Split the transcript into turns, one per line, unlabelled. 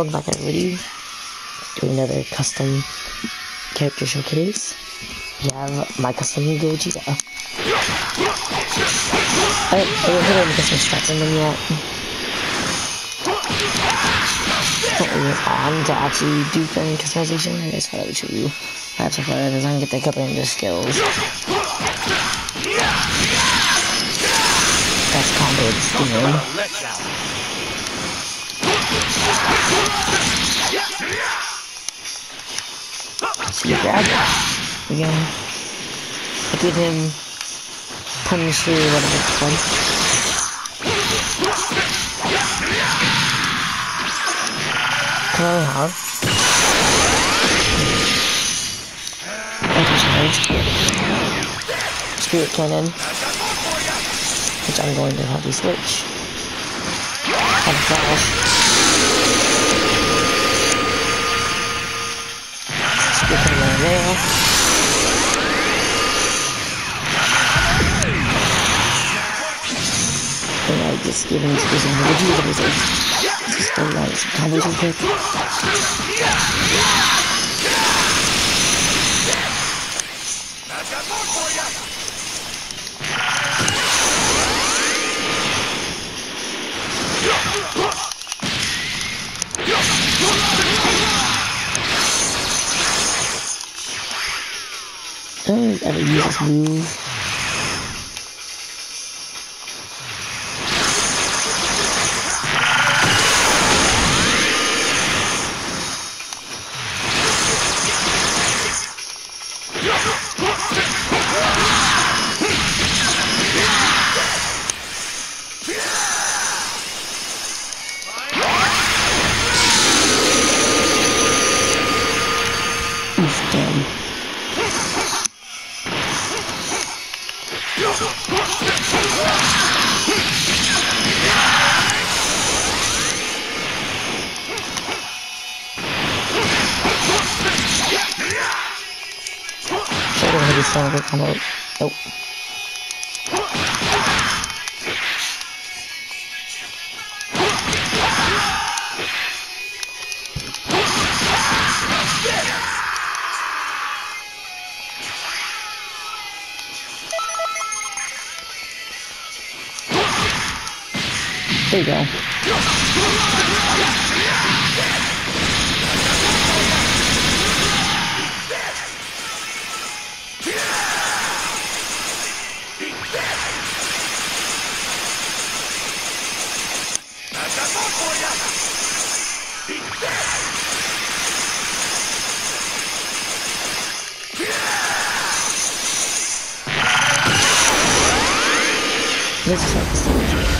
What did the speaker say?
welcome back everybody to another custom character showcase. We have my custom Gogeta. I haven't put any custom stats in them yet. Currently on to actually do any customization. I just thought I would show you. I have so far as I can get the couple of skills. That's combo steam. So you grab it again. I give him Punisher, whatever it's called. Come on, hard. Spirit Cannon, which I'm going to have you switch. And Flash. There. And I just give him this that was like, just a nice combo real quick. I don't ever use this. Shadow Heavy Star will come out. Nope. There you go. This is